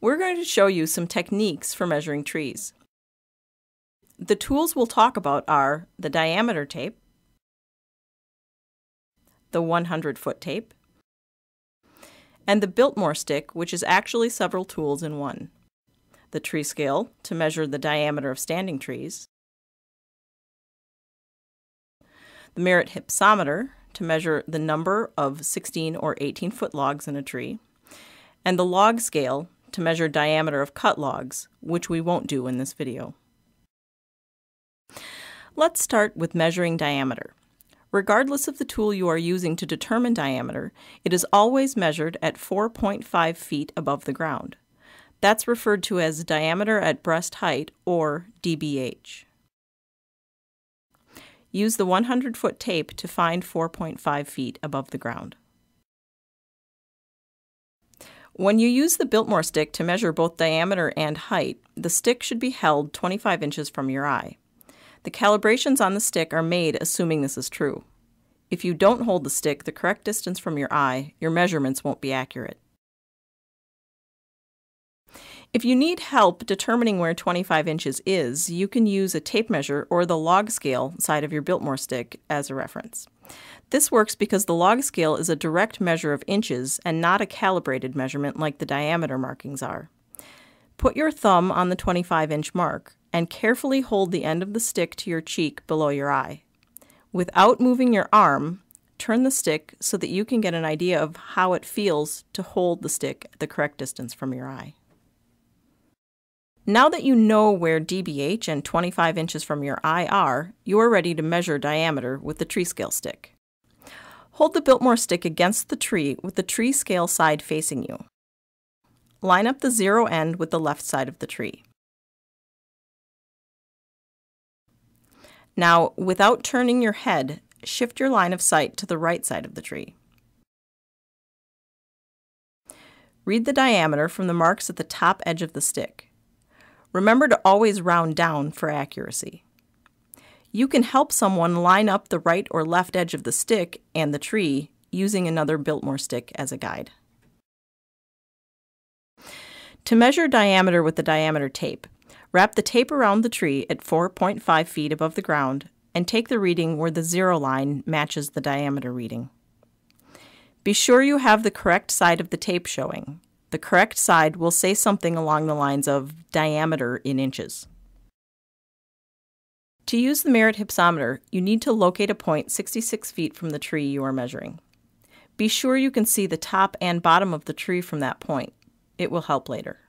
we're going to show you some techniques for measuring trees. The tools we'll talk about are the diameter tape, the 100 foot tape, and the Biltmore stick, which is actually several tools in one. The tree scale to measure the diameter of standing trees, the Merritt hypsometer to measure the number of 16 or 18 foot logs in a tree, and the log scale to measure diameter of cut logs, which we won't do in this video. Let's start with measuring diameter. Regardless of the tool you are using to determine diameter, it is always measured at 4.5 feet above the ground. That's referred to as diameter at breast height, or DBH. Use the 100 foot tape to find 4.5 feet above the ground. When you use the Biltmore stick to measure both diameter and height, the stick should be held 25 inches from your eye. The calibrations on the stick are made assuming this is true. If you don't hold the stick the correct distance from your eye, your measurements won't be accurate. If you need help determining where 25 inches is, you can use a tape measure or the log scale side of your Biltmore stick as a reference. This works because the log scale is a direct measure of inches and not a calibrated measurement like the diameter markings are. Put your thumb on the 25 inch mark and carefully hold the end of the stick to your cheek below your eye. Without moving your arm, turn the stick so that you can get an idea of how it feels to hold the stick at the correct distance from your eye. Now that you know where DBH and 25 inches from your eye are, you are ready to measure diameter with the tree scale stick. Hold the Biltmore stick against the tree with the tree scale side facing you. Line up the zero end with the left side of the tree. Now, without turning your head, shift your line of sight to the right side of the tree. Read the diameter from the marks at the top edge of the stick. Remember to always round down for accuracy. You can help someone line up the right or left edge of the stick and the tree using another Biltmore stick as a guide. To measure diameter with the diameter tape, wrap the tape around the tree at 4.5 feet above the ground and take the reading where the zero line matches the diameter reading. Be sure you have the correct side of the tape showing. The correct side will say something along the lines of diameter in inches. To use the Merritt hypsometer, you need to locate a point 66 feet from the tree you are measuring. Be sure you can see the top and bottom of the tree from that point. It will help later.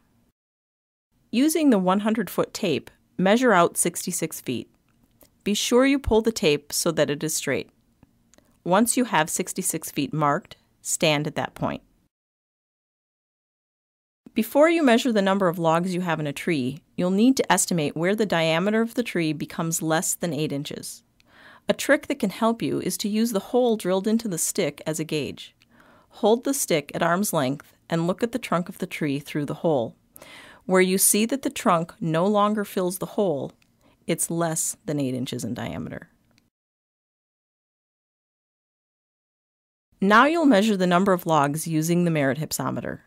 Using the 100 foot tape, measure out 66 feet. Be sure you pull the tape so that it is straight. Once you have 66 feet marked, stand at that point. Before you measure the number of logs you have in a tree, you'll need to estimate where the diameter of the tree becomes less than 8 inches. A trick that can help you is to use the hole drilled into the stick as a gauge. Hold the stick at arm's length and look at the trunk of the tree through the hole. Where you see that the trunk no longer fills the hole, it's less than 8 inches in diameter. Now you'll measure the number of logs using the Merritt hypsometer.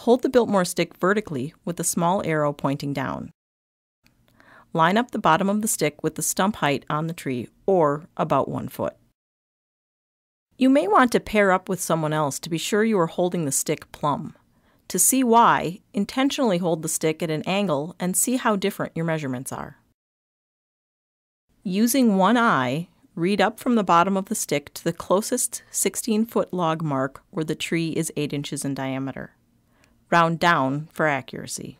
Hold the Biltmore stick vertically with the small arrow pointing down. Line up the bottom of the stick with the stump height on the tree, or about one foot. You may want to pair up with someone else to be sure you are holding the stick plumb. To see why, intentionally hold the stick at an angle and see how different your measurements are. Using one eye, read up from the bottom of the stick to the closest 16 foot log mark where the tree is 8 inches in diameter round down for accuracy.